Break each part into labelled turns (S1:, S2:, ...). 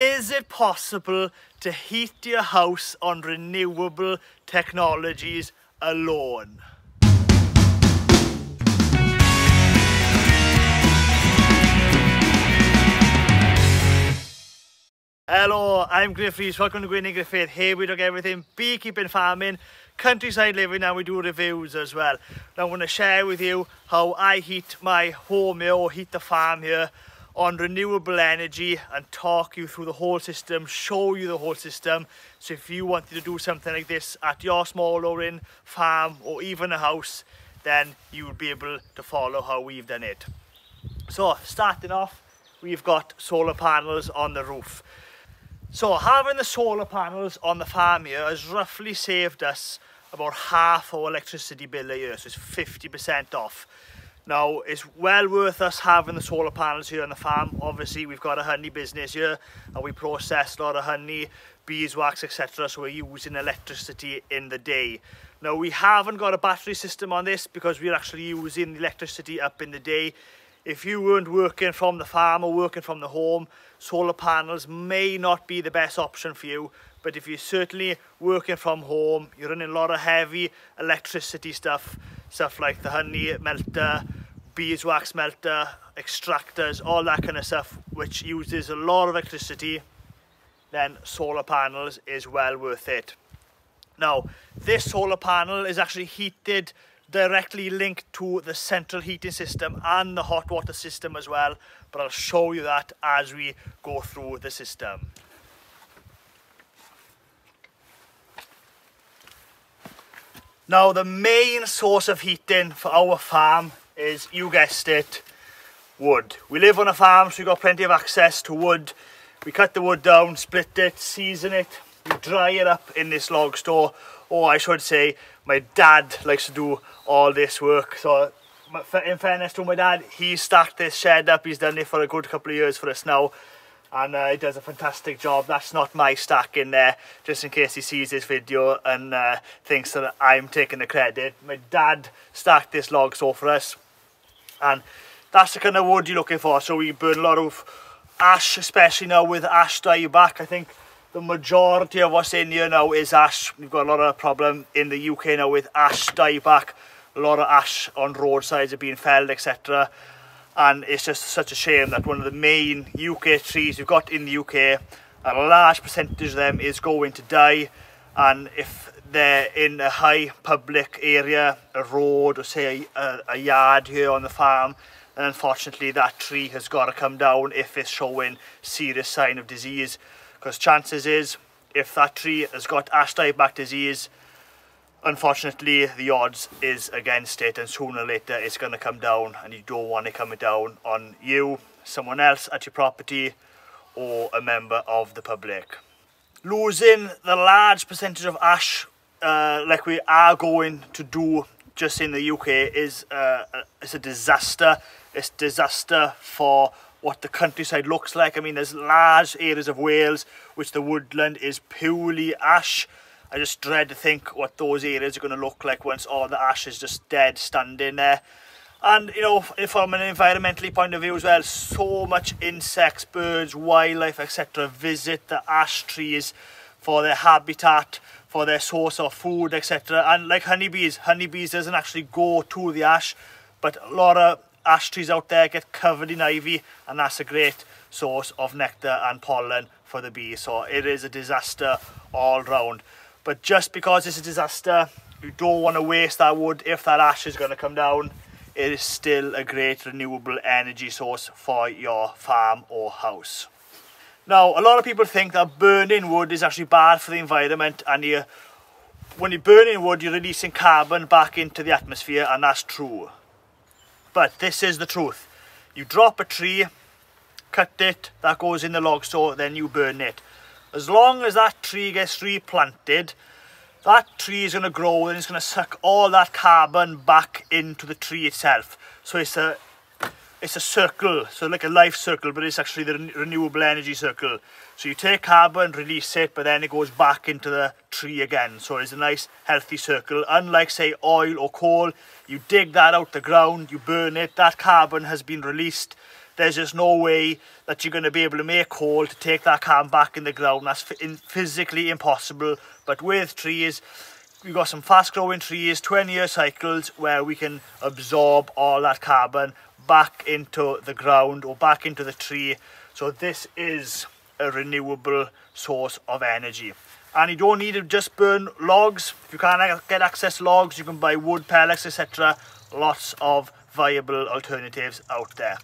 S1: Is it possible to heat your house on renewable technologies alone? Hello, I'm Griff Rees. Welcome to Gwenyn Gruffydd. Here we talk everything beekeeping, farming, countryside living, and we do reviews as well. Now I'm going to share with you how I heat my home here or heat the farm here on renewable energy and talk you through the whole system, show you the whole system. So if you wanted to do something like this at your small or in farm or even a house, then you would be able to follow how we've done it. So starting off, we've got solar panels on the roof. So having the solar panels on the farm here has roughly saved us about half our electricity bill a year, so it's 50% off. Now, it's well worth us having the solar panels here on the farm. Obviously, we've got a honey business here and we process a lot of honey, beeswax, etc. So we're using electricity in the day. Now, we haven't got a battery system on this because we're actually using the electricity up in the day. If you weren't working from the farm or working from the home, solar panels may not be the best option for you. But if you're certainly working from home, you're running a lot of heavy electricity stuff, stuff like the honey melter, beeswax melter, extractors, all that kind of stuff, which uses a lot of electricity, then solar panels is well worth it. Now, this solar panel is actually heated directly linked to the central heating system and the hot water system as well but I'll show you that as we go through the system. Now the main source of heating for our farm is, you guessed it, wood. We live on a farm so we've got plenty of access to wood. We cut the wood down, split it, season it, we dry it up in this log store or I should say my dad likes to do all this work so in fairness to my dad he stacked this shed up he's done it for a good couple of years for us now and uh, he does a fantastic job that's not my stack in there just in case he sees this video and uh, thinks that I'm taking the credit my dad stacked this log saw for us and that's the kind of wood you're looking for so we burn a lot of ash especially now with ash dieback I think the majority of what's in here now is ash. We've got a lot of problem in the UK now with ash dieback. A lot of ash on roadsides are being felled, etc. And it's just such a shame that one of the main UK trees we've got in the UK, a large percentage of them is going to die. And if they're in a high public area, a road or say a, a yard here on the farm, and unfortunately that tree has got to come down if it's showing serious sign of disease because chances is if that tree has got ash dieback disease unfortunately the odds is against it and sooner or later it's going to come down and you don't want it coming down on you someone else at your property or a member of the public losing the large percentage of ash uh, like we are going to do just in the UK is uh, it's a disaster it's disaster for what the countryside looks like. I mean, there's large areas of Wales which the woodland is purely ash. I just dread to think what those areas are going to look like once all the ash is just dead standing there. And, you know, from an environmentally point of view as well, so much insects, birds, wildlife, etc. visit the ash trees for their habitat, for their source of food, etc. And like honeybees, honeybees doesn't actually go to the ash, but a lot of ash trees out there get covered in ivy, and that's a great source of nectar and pollen for the bees. So it is a disaster all round. But just because it's a disaster, you don't want to waste that wood if that ash is going to come down. It is still a great renewable energy source for your farm or house. Now, a lot of people think that burning wood is actually bad for the environment and you, when you're burning wood, you're releasing carbon back into the atmosphere and that's true. But this is the truth. You drop a tree, cut it, that goes in the log store, then you burn it. As long as that tree gets replanted, that tree is going to grow and it's going to suck all that carbon back into the tree itself. So it's a it's a circle, so like a life circle, but it's actually the re renewable energy circle. So you take carbon, release it, but then it goes back into the tree again. So it's a nice, healthy circle. Unlike, say, oil or coal, you dig that out the ground, you burn it, that carbon has been released, there's just no way that you're going to be able to make hole to take that carbon back in the ground. That's physically impossible. But with trees, we've got some fast growing trees, 20 year cycles where we can absorb all that carbon back into the ground or back into the tree. So this is a renewable source of energy. And you don't need to just burn logs. If you can't get access logs, you can buy wood pellets, etc. Lots of viable alternatives out there.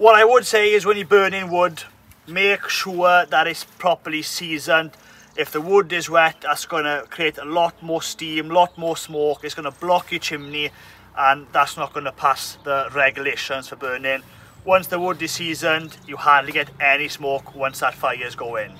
S1: What I would say is when you're burning wood, make sure that it's properly seasoned. If the wood is wet, that's going to create a lot more steam, a lot more smoke. It's going to block your chimney and that's not going to pass the regulations for burning. Once the wood is seasoned, you hardly get any smoke once that fire is going.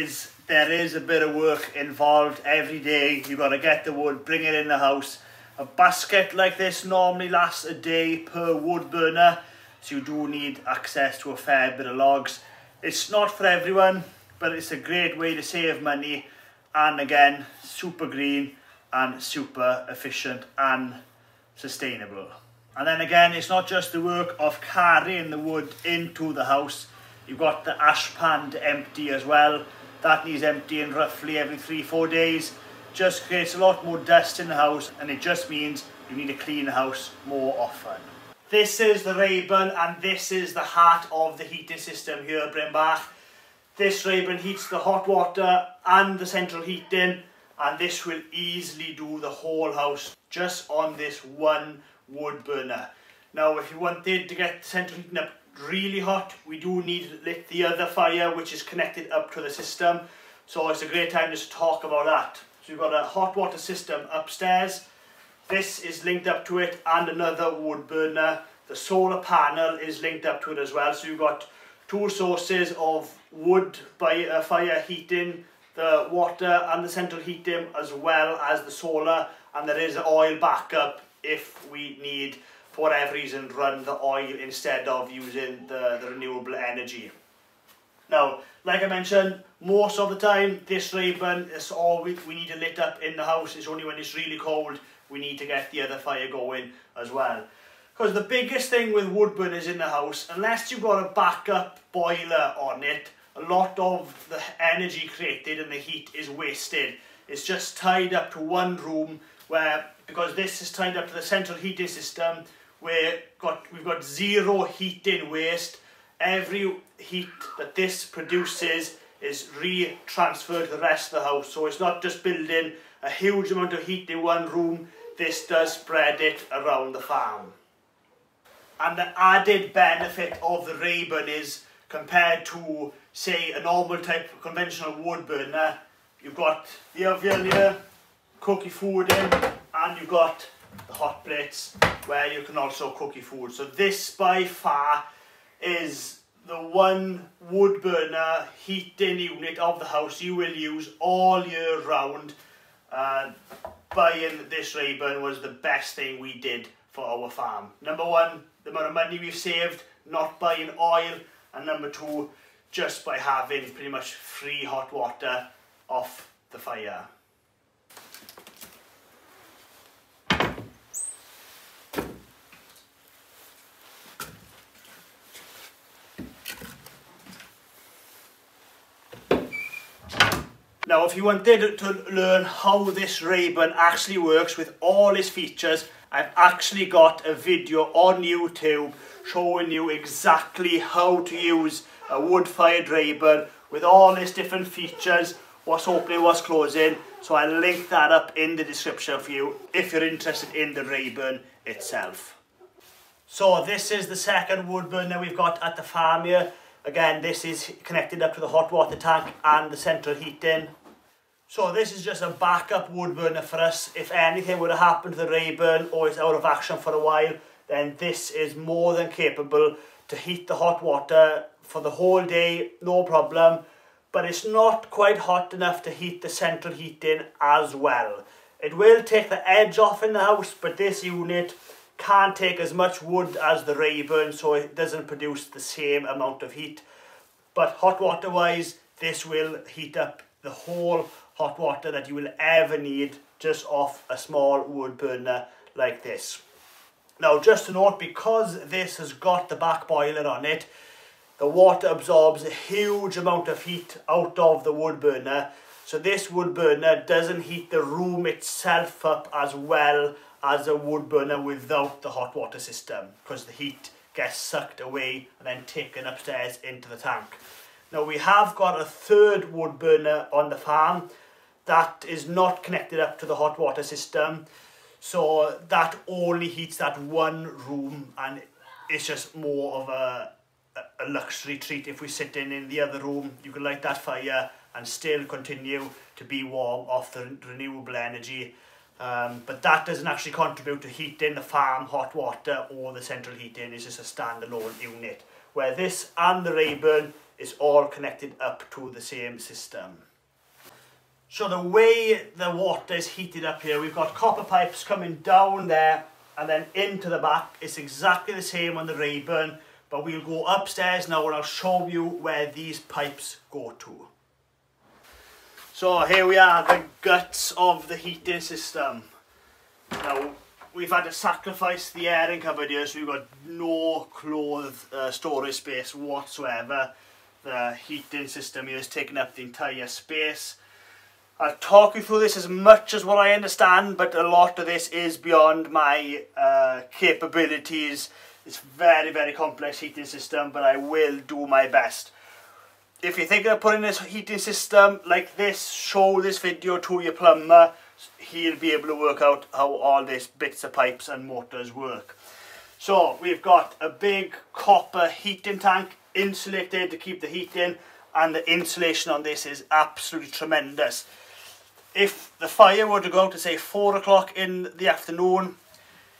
S1: is there is a bit of work involved every day. You've got to get the wood, bring it in the house. A basket like this normally lasts a day per wood burner, so you do need access to a fair bit of logs. It's not for everyone, but it's a great way to save money and again, super green and super efficient and sustainable. And then again, it's not just the work of carrying the wood into the house, you've got the ash pan to empty as well, That needs emptying roughly every three, four days. Just creates a lot more dust in the house and it just means you need to clean the house more often. This is the Rayburn and this is the heart of the heating system here at Bryn Bach. This Rayburn heats the hot water and the central heating and this will easily do the whole house just on this one wood burner. Now if you wanted to get central heating up really hot, we do need lit the other fire which is connected up to the system. So it's a great time just to talk about that. So we've got a hot water system upstairs. This is linked up to it and another wood burner. The solar panel is linked up to it as well. So you've got two sources of wood by uh, fire heating, the water and the central heating as well as the solar and there is oil backup if we need for whatever reason, run the oil instead of using the, the renewable energy. Now, like I mentioned, most of the time, this Rayburn is all we, we need to lit up in the house. It's only when it's really cold we need to get the other fire going as well. Because the biggest thing with wood burners in the house, unless you've got a backup boiler on it, a lot of the energy created and the heat is wasted. It's just tied up to one room where, because this is tied up to the central heating system, we got, we've got zero heating waste. Every heat that this produces is re-transferred to the rest of the house. So it's not just building a huge amount of heat in one room, this does spread it around the farm. And the added benefit of the Rayburn is compared to, say, a normal type of conventional wood burner, you've got the oven here, cook your food in, and you've got the hot plates where you can also cook your food. So this by far is the one wood burner heating unit of the house you will use all year round. Uh, buying this Rayburn was the best thing we did for our farm. Number one, the amount of money we've saved not buying oil and number two, just by having pretty much free hot water off the fire. Now, if you wanted to learn how this Rayburn actually works with all its features, I've actually got a video on YouTube showing you exactly how to use a wood-fired Rayburn with all its different features, what's opening, what's closing. So I'll link that up in the description for you if you're interested in the Rayburn itself. So this is the second wood burner we've got at the farm here. Again, this is connected up to the hot water tank and the central heating. So this is just a backup wood burner for us. If anything would have happened to the Rayburn or it's out of action for a while, then this is more than capable to heat the hot water for the whole day, no problem. But it's not quite hot enough to heat the central heating as well. It will take the edge off in the house, but this unit can't take as much wood as the Rayburn, so it doesn't produce the same amount of heat. But hot water wise, this will heat up the whole hot water that you will ever need just off a small wood burner like this. Now just to note, because this has got the back boiler on it, the water absorbs a huge amount of heat out of the wood burner. So this wood burner doesn't heat the room itself up as well as a wood burner without the hot water system because the heat gets sucked away and then taken upstairs into the tank. Now we have got a third wood burner on the farm that is not connected up to the hot water system. So that only heats that one room and it's just more of a, a luxury treat. If we sit in in the other room, you can light that fire and still continue to be warm off the renewable energy. Um, but that doesn't actually contribute to heating the farm, hot water or the central heating. It's just a standalone unit where this and the Rayburn is all connected up to the same system. So the way the water is heated up here, we've got copper pipes coming down there and then into the back. It's exactly the same on the Rayburn, but we'll go upstairs now and I'll show you where these pipes go to. So here we are, the guts of the heating system. Now, we've had to sacrifice the airing cupboard here, so we've got no clothes uh, storage space whatsoever. The heating system here is taking up the entire space. I'll talk you through this as much as what I understand, but a lot of this is beyond my uh, capabilities. It's very, very complex heating system, but I will do my best. If you're thinking of putting this heating system like this, show this video to your plumber. He'll be able to work out how all these bits of pipes and motors work. So we've got a big copper heating tank insulated to keep the heat in and the insulation on this is absolutely tremendous if the fire were to go out to say 4 o'clock in the afternoon,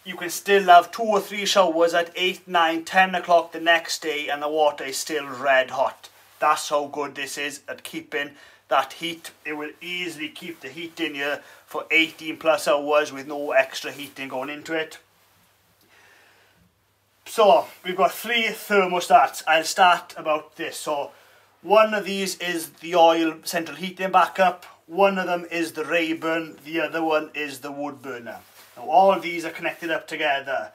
S1: you can still have two or three showers at 8, 9, 10 o'clock the next day and the water is still red hot. That's how good this is at keeping that heat. It will easily keep the heat in here for 18 plus hours with no extra heating going into it. So, we've got three thermostats. I'll start about this. So, one of these is the oil central heating backup. One of them is the Rayburn, the other one is the wood burner. Now all these are connected up together.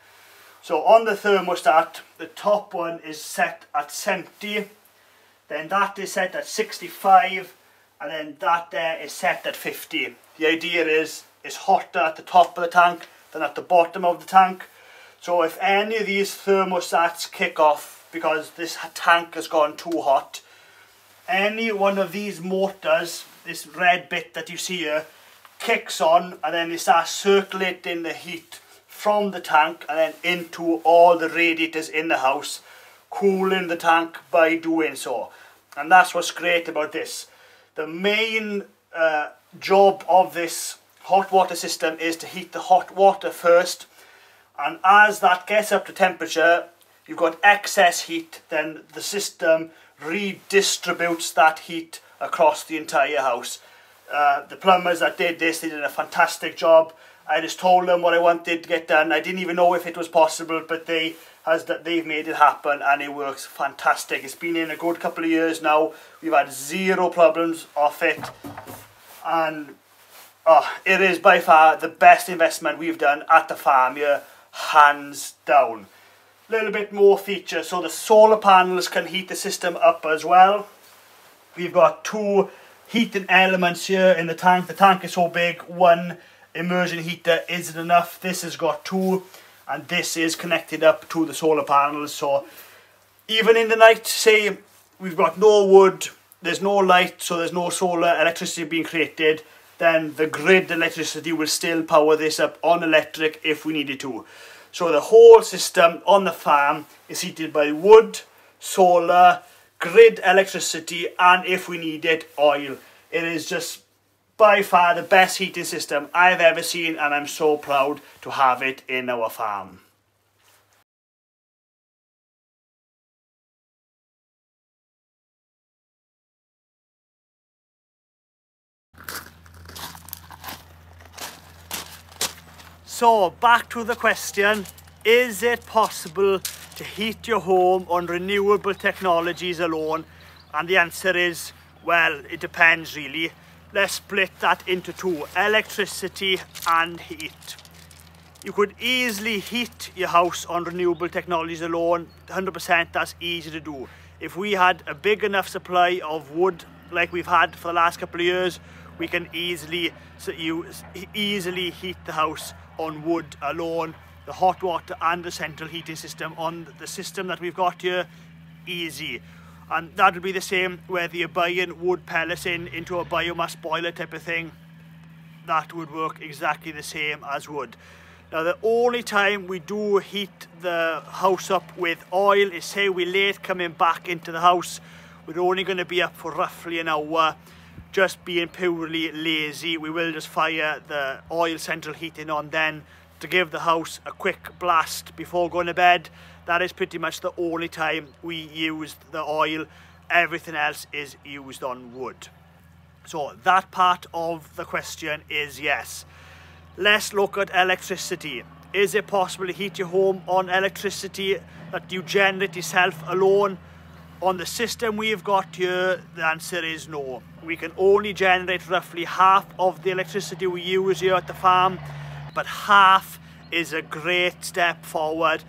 S1: So on the thermostat, the top one is set at 70, then that is set at 65, and then that there is set at 50. The idea is it's hotter at the top of the tank than at the bottom of the tank. So if any of these thermostats kick off because this tank has gone too hot, any one of these motors this red bit that you see here kicks on and then it starts circulating the heat from the tank and then into all the radiators in the house cooling the tank by doing so. And that's what's great about this. The main uh, job of this hot water system is to heat the hot water first and as that gets up to temperature you've got excess heat then the system redistributes that heat across the entire house. Uh, the plumbers that did this, they did a fantastic job. I just told them what I wanted to get done. I didn't even know if it was possible, but they has that they've made it happen and it works fantastic. It's been in a good couple of years now. We've had zero problems off it. And oh, it is by far the best investment we've done at the farm here, hands down. Little bit more features. So the solar panels can heat the system up as well. We've got two heating elements here in the tank. The tank is so big, one immersion heater isn't enough. This has got two, and this is connected up to the solar panels. So even in the night, say we've got no wood, there's no light, so there's no solar electricity being created, then the grid electricity will still power this up on electric if we needed to. So the whole system on the farm is heated by wood, solar, grid electricity and if we need it oil. It is just by far the best heating system I've ever seen and I'm so proud to have it in our farm. So back to the question, is it possible to heat your home on renewable technologies alone? And the answer is, well, it depends really. Let's split that into two, electricity and heat. You could easily heat your house on renewable technologies alone, 100% that's easy to do. If we had a big enough supply of wood like we've had for the last couple of years, we can easily so you easily heat the house on wood alone the hot water and the central heating system on the system that we've got here easy. And that would be the same whether you're buying wood pellets in into a biomass boiler type of thing. That would work exactly the same as wood. Now the only time we do heat the house up with oil is say we're late coming back into the house. We're only going to be up for roughly an hour just being purely lazy. We will just fire the oil central heating on then to give the house a quick blast before going to bed. That is pretty much the only time we use the oil. Everything else is used on wood. So that part of the question is yes. Let's look at electricity. Is it possible to heat your home on electricity that you generate yourself alone? On the system we've got here, the answer is no. We can only generate roughly half of the electricity we use here at the farm but half is a great step forward.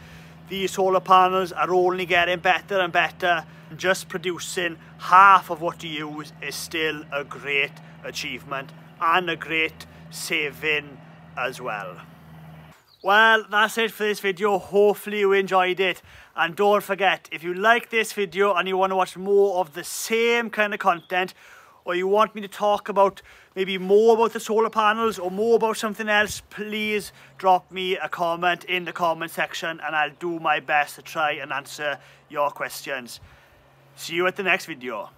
S1: These solar panels are only getting better and better. Just producing half of what you use is still a great achievement and a great saving as well. Well, that's it for this video. Hopefully you enjoyed it. And don't forget, if you like this video and you want to watch more of the same kind of content, or you want me to talk about maybe more about the solar panels or more about something else, please drop me a comment in the comment section and I'll do my best to try and answer your questions. See you at the next video.